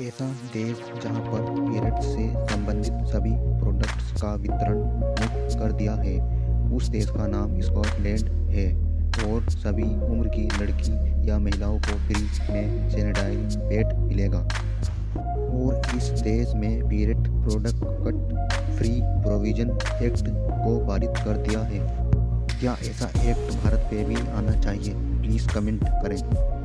ऐसा देश जहाँ पर पीरियड से संबंधित सभी प्रोडक्ट्स का वितरण मुक्त कर दिया है। उस देश का नाम स्कॉटलैंड है और सभी उम्र की लड़की या महिलाओं को फ्री में सैनिटाइज पेट मिलेगा। और इस देश में period product cut free provision act को पारित कर दिया है। क्या ऐसा एक्ट भारत पे भी आना चाहिए? प्लीज़ कमेंट करें।